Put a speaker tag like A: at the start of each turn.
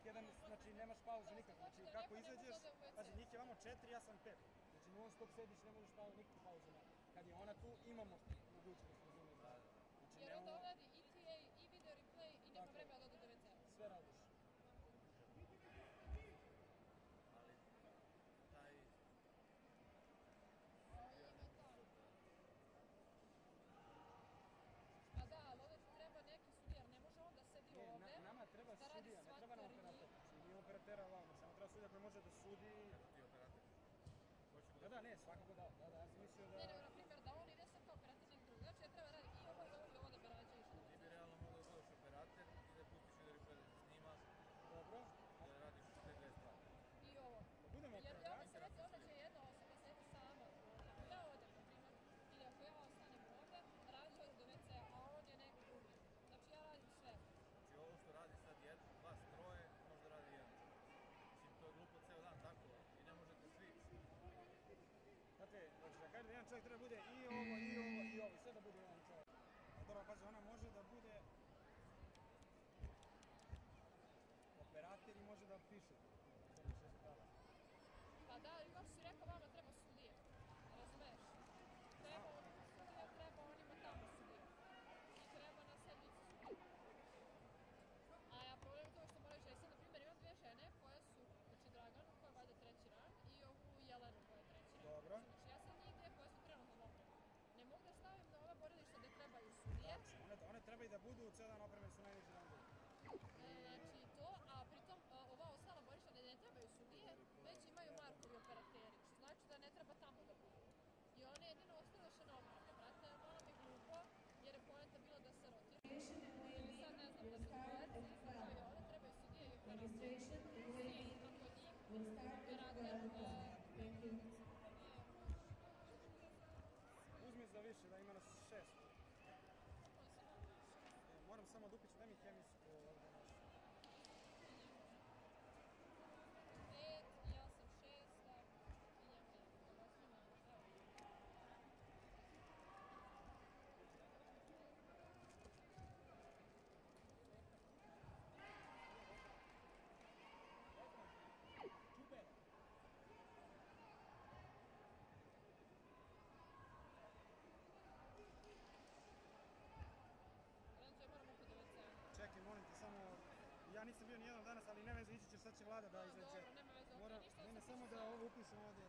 A: uvek jedan, znači nemaš pauze nikako, znači kako izađeš, pazi njih je vamo četiri, ja sam pet, znači non stop sediš, ne možeš pa- pauzu, nikakve pauze nema. Kad je ona tu, imamo mogućnost.
B: može da
A: sudi...
C: i operator?
A: Da, da, ne, svakako da, da, da, ja sam mislio da...
B: Ne,
A: dobro, succedano per samo
B: dupli ja
A: nisam bio ni jedan danas, ali ne veze, ići ćeš, sad će vlada da izreće.
B: Dobro, nema veze,
A: Mora,
B: ništa
A: ne, ne, samo da ovo upišem ovdje.